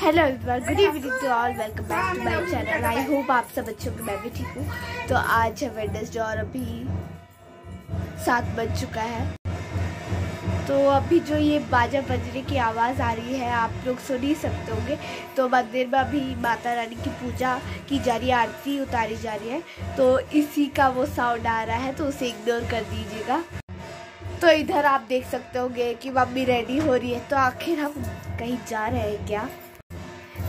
Hello good evening to all welcome back to my channel I hope आप सब अच्छे होंगे, मैं भी ठीक हूँ। तो आज है वेडनेसडे और अभी सात बज चुका है। तो अभी जो ये बाजा बजने की आवाज़ आ रही है, आप लोग सुन ही सकते होंगे। तो मंदिर में अभी माता रानी की पूजा की जा रही है, आरती उतारी जा रही है। तो इसी का वो साउंड आ रहा है तो उसे इग्नोर कर दीजिएगा। तो इधर आप देख सकते होंगे कि मम्मी रेडी हो रही है। तो आखिर हम कहीं जा रहे हैं क्या?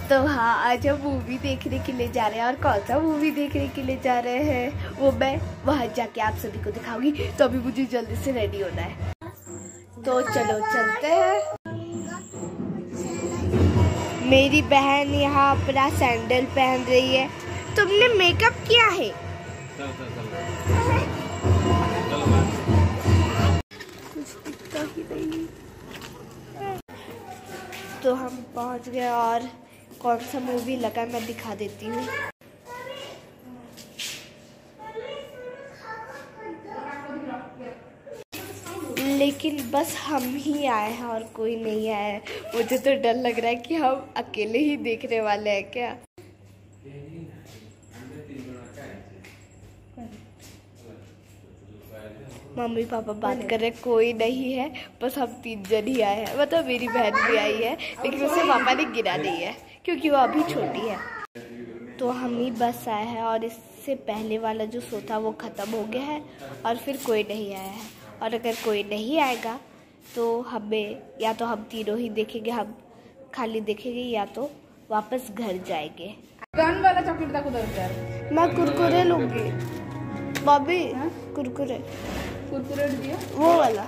तो हाँ आज हम मूवी देखने के लिए जा रहे हैं और कौन सा मूवी देखने के लिए जा रहे हैं? वो मैं वहाँ जाके आप सभी को दिखाऊँगी तो अभी मुझे जल्दी से रेडी होना है। तो चलो चलते हैं। मेरी बहन यहाँ अपना सैंडल पहन रही है। तुमने मेकअप किया है? तो हम पहुँच गए और कौन सा मूवी लगा मैं दिखा देती हूँ। लेकिन बस हम ही आए हैं और कोई नहीं आया है। मुझे तो डर लग रहा है कि हम अकेले ही देखने वाले हैं क्या? मम्मी पापा बात कर रहे कोई नहीं है, बस हम तीन जन ही आए हैं। मतलब मेरी बहन भी आई है, लेकिन उसे पापा ने गिरा नहीं है। क्योंकि वो अभी छोटी है। तो हम ही बस आए हैं और इससे पहले वाला जो शो था वो ख़त्म हो गया है और फिर कोई नहीं आया है। और अगर कोई नहीं आएगा तो हमें या तो हम तीनों ही देखेंगे हम खाली देखेंगे या तो वापस घर जाएँगे। गन वाला चॉकलेट दाखव दरकार मैं कुरकुरे लूँगी। बॉबी कुरकुरे। कुरकुरे दियो वो वाला।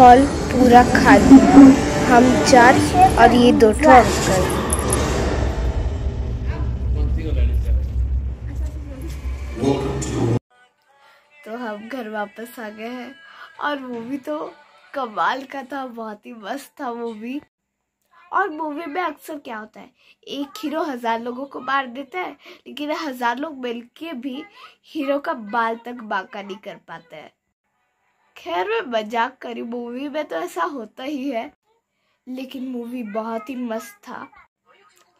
हॉल पूरा खाली हम चार और ये दो अंकल तो हम घर वापस आ गए हैं। और मूवी तो कमाल का था, बहुत ही मस्त था मूवी और मूवी में अक्सर क्या होता है, एक हीरो हज़ार लोगों को मार देता है, लेकिन हज़ार लोग मिलके भी हीरो का बाल तक बाका नहीं कर पाते हैं। खैर, मैं मज़ाक करी मूवी में तो ऐसा होता ही है। लेकिन मूवी बहुत ही मस्त था।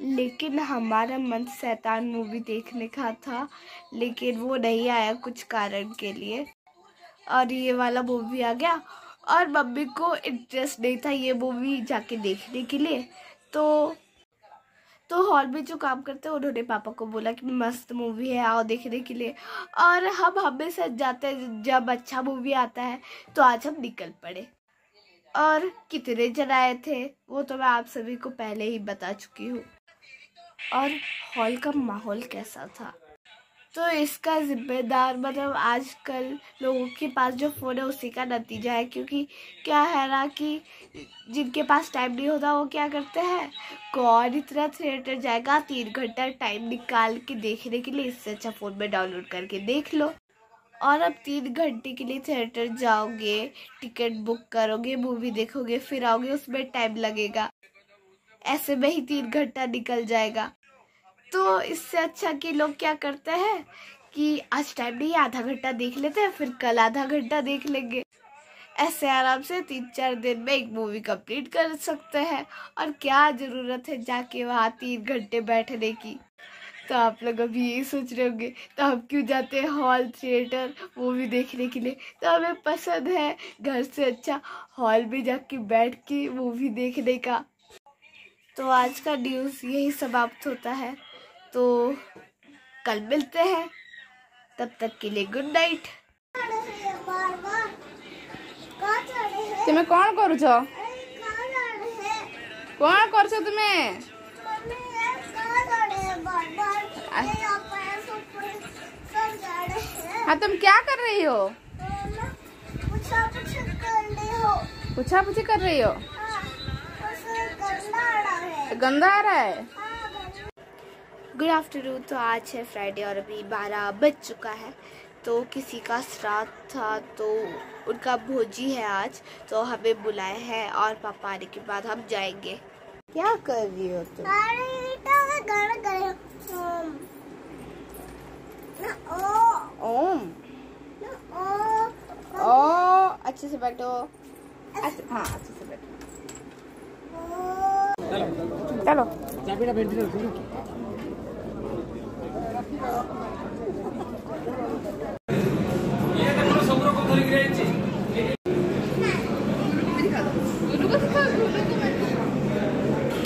लेकिन हमारा मन शैतान मूवी देखने का था। लेकिन वो नहीं आया कुछ कारण के लिए। और ये वाला मूवी आ गया। और मम्मी को इंटरेस्ट नहीं था ये मूवी जाके देखने के लिए। तो तो हॉल में जो काम करते हैं, उन्होंने पापा को बोला कि मस्त मूवी है, आओ देखने के लिए। और हम हमेशा जाते हैं, जब अच्छा मूवी आता है तो आज हम निकल पड़े। और कितने जन आए थे, वो तो मैं आप सभी को पहले ही बता चुकी हूँ। और हॉल का माहौल कैसा था? तो इसका जिम्मेदार मतलब आजकल लोगों के पास जो फ़ोन है, उसी का नतीजा है। क्योंकि क्या है ना कि जिनके पास टाइम नहीं होता, वो क्या करते हैं? कौन इतना थिएटर जाएगा, तीन घंटा टाइम निकाल के देखने के लिए इससे अच्छा फ़ोन में डाउनलोड करके देख लो। और अब तीन घंटे के लिए थिएटर जाओगे टिकट बुक करोगे मूवी देखोगे, फिर आओगे, उसमें टाइम लगेगा। ऐसे में ही तीन घंटा निकल जाएगा। तो इससे अच्छा कि लोग क्या करते हैं कि आज टाइम नहीं, आधा घंटा देख लेते हैं, फिर कल आधा घंटा देख लेंगे। ऐसे आराम से तीन चार दिन में एक मूवी कंप्लीट कर सकते हैं। और क्या ज़रूरत है जाके वहाँ तीन घंटे बैठने की? तो आप लोग अभी यही सोच रहे होंगे तो हम क्यों जाते हैं हॉल थिएटर मूवी देखने के लिए? तो हमें पसंद है घर से अच्छा हॉल में जाके बैठ के मूवी देखने का। तो आज का न्यूज़ यही समाप्त होता है। तो कल मिलते हैं। तब तक के लिए गुड नाइट তুমি কোন করছ কোন করছ তুমি मम्मी ये कहाँ जा रहे हैं बार बार आ- ये यहाँ पे सब सब जा रहे हैं हाँ तुम क्या कर रही हो पूछा पूछा कर रहे हो पूछा पूछी कर रही हो हाँ, उसमें गंदा आ रहा है गंदा आ रहा है गुड आफ्टरनून तो आज है फ्राइडे और अभी बारह बज चुका है तो किसी का श्राद्ध था तो उनका भोजी है आज तो हमें बुलाए हैं और पापा आने के बाद हम जाएँगे। क्या कर रही हो तुम? ओम। ओ। अच्छे से बैठो। हाँ अच्छे से बैठो। चलो।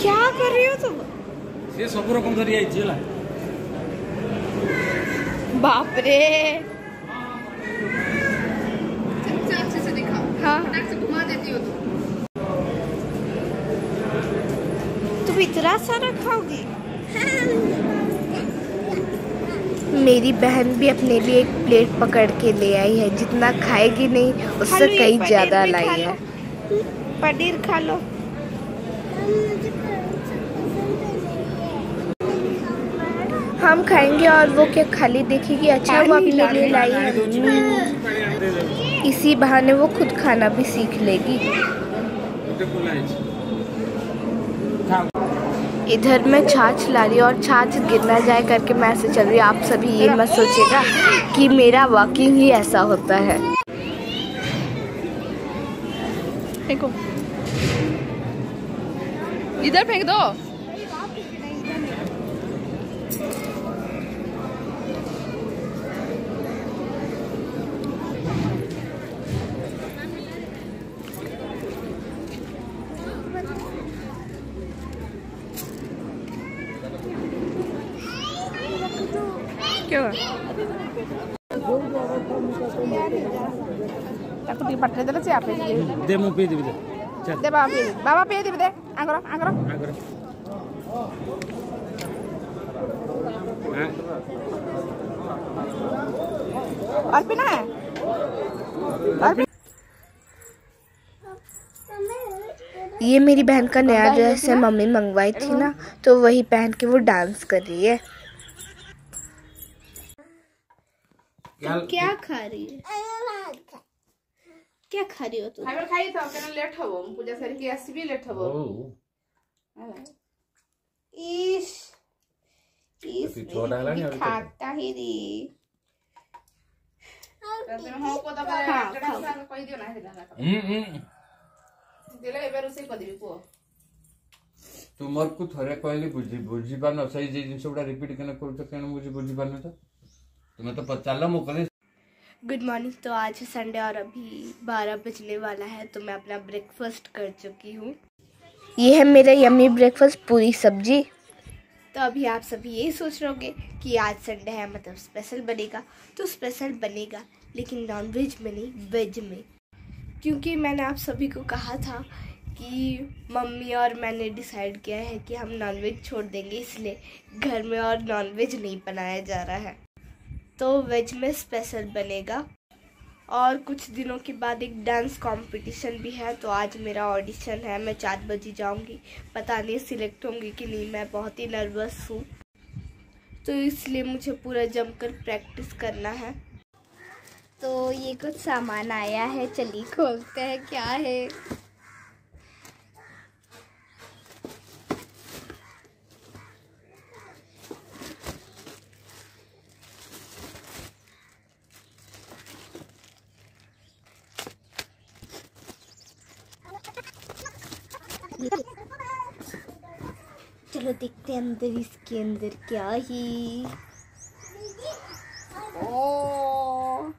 क्या कर रही हो तुम? সে সব রকম ধরে আইছে जेला बाप रे। हाँ। तुम इतना सारा खाओगी? मेरी बहन भी अपने लिए एक प्लेट पकड़ के ले आई है जितना खाएगी नहीं उससे कई ज़्यादा लाई है। पनीर खा लो। हम खाएँगे और वो क्या खाली देखेगी? अच्छा वो अपने लिए लाई इसी बहाने वो खुद खाना भी सीख लेगी। इधर मैं छाछ ला रही और छाछ गिरना जाए करके मैं ऐसे चल रही आप सभी ये मत सोचेगा कि मेरा वॉकिंग ही ऐसा होता है। इधर फेंक दो। ତାକୁ ଟିକେ ପାଟିରେ ଦେଲେ ସେ ଆପେ ଟିକେ ଦେ ମୁଁ ପିଇଦେବି ଦେ ଚାଲ ଦେ ବାବା ପିଏ ବାବା ପିଏ ଦେବି ଦେ ଆଙ୍କର ଆଙ୍କର ଆଗରେ और पीना है और पी- ये मेरी बहन का नया ड्रेस है मम्मी मंगवाई थी ना तो वही पहन के वो डांस कर रही है तुम क्या खा रही है? क्या खा रही हो तुम? खाइबे खाइ त केन लेट हबो पूजा सर के आसीबी लेट हबो ओ इस इस छोटा हला नहीं खाता ही दी तने हो को त कहि दियो ना हेला हम हम दिले एबे रोसे को दिबी को ତୁମରକୁ ଥରେ କହିଲି ବୁଝି ବୁଝିପାରୁନ ସେଇ ଜିନିଷ ଗୁଡ଼ା ରିପିଟ୍ କେନ କରୁଛ କେନ ବୁଝି ବୁଝିପାରୁନ ତ तुम्हें तो पचाला मोकले गुड मॉर्निंग तो आज है संडे और अभी बारह बजने वाला है तो मैं अपना ब्रेकफास्ट कर चुकी हूँ। ये है मेरा यम्मी ब्रेकफास्ट पूरी सब्ज़ी। तो अभी आप सभी यही सोच रहे होंगे कि आज संडे है मतलब स्पेशल बनेगा। तो स्पेशल बनेगा लेकिन नॉन वेज में नहीं वेज में। क्योंकि मैंने आप सभी को कहा था कि मम्मी और मैंने डिसाइड किया है कि हम नॉनवेज छोड़ देंगे इसलिए घर में और नॉनवेज नहीं बनाया जा रहा है। तो वेज में स्पेशल बनेगा। और कुछ दिनों के बाद एक डांस कंपटीशन भी है तो आज मेरा ऑडिशन है। मैं चार बजे जाऊँगी। पता नहीं सिलेक्ट होंगी कि नहीं। मैं बहुत ही नर्वस हूँ। तो इसलिए मुझे पूरा जमकर प्रैक्टिस करना है। तो ये कुछ सामान आया है। चलिए खोलते हैं क्या है। चलो देखते हैं अंदर इसके अंदर क्या ही। ओ।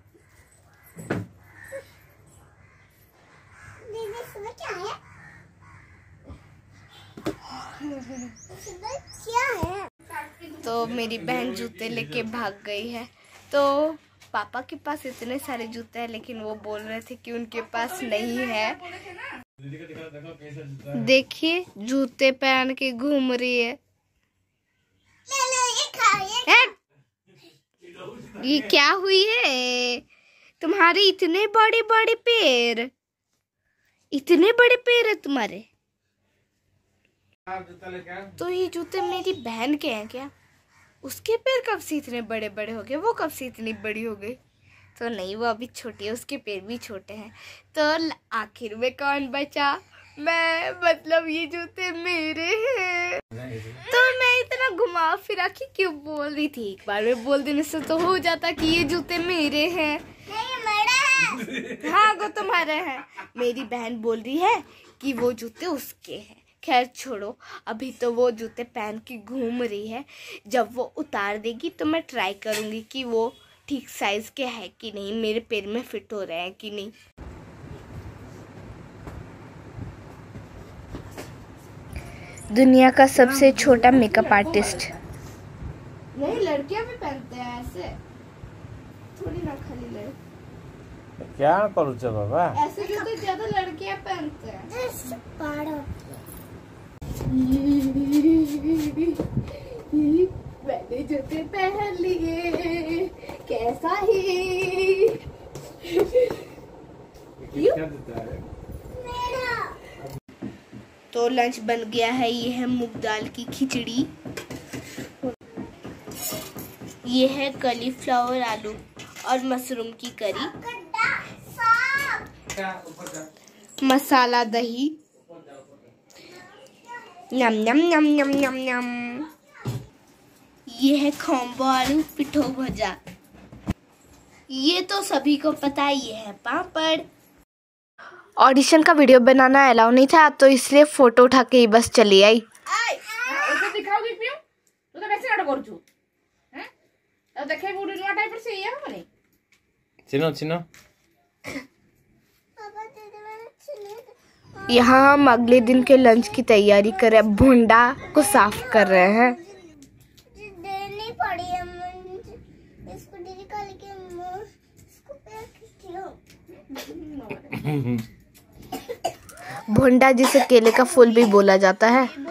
तो मेरी बहन जूते लेके भाग गई है। तो पापा के पास इतने सारे जूते हैं लेकिन वो बोल रहे थे कि उनके पास नहीं है। देखिए जूते पहन के घूम रही है! ये क्या हुई है? तुम्हारे इतने बड़े बड़े पैर। इतने बड़े पैर है तुम्हारे। तो ये जूते मेरी बहन के हैं क्या? उसके पैर कब से इतने बड़े बड़े हो गए? वो कब से इतनी बड़ी हो गई? तो नहीं वो अभी छोटी है उसके पैर भी छोटे हैं। तो आखिर में कौन बचा? मैं मतलब ये जूते मेरे हैं। तो मैं इतना घुमा फिरा के क्यों बोल रही थी? एक बार में बोल देने से तो हो जाता कि ये जूते मेरे हैं। हाँ। वो तुम्हारे हैं। मेरी बहन बोल रही है कि वो जूते उसके हैं। खैर छोड़ो। अभी तो वो जूते पहन के घूम रही है। जब वो उतार देगी तो मैं ट्राई करूँगी कि वो ठीक साइज़ के है कि नहीं? मेरे पैर में फिट हो रहे हैं कि नहीं? दुनिया का सबसे छोटा मेकअप आर्टिस्ट नहीं लड़कियाँ भी पहनते हैं ऐसे। थोड़ी ना खाली लड़के। क्या करूच बाबा? ऐसे जूते ज़्यादा लड़कियाँ पहनते हैं। मैंने जूते पहन लिए कैसा ही। तो लंच बन गया है ये है मूंग दाल की खिचड़ी। ये है कलीफ्लावर आलू और मशरूम की करी। मसाला दही। नम नम नम नम नम नम ये है खोम्बो आलू पिठो भजा। ये तो सभी को पता ही है पापड़। ऑडिशन का वीडियो बनाना अलाउ नहीं था तो इसलिए फ़ोटो उठा के ही बस चली आई। तो। यहाँ हम अगले दिन के लंच की तैयारी कर रहे हैं। भुंडा को साफ़ कर रहे हैं। भुंडा जिसे केले का फूल भी बोला जाता है।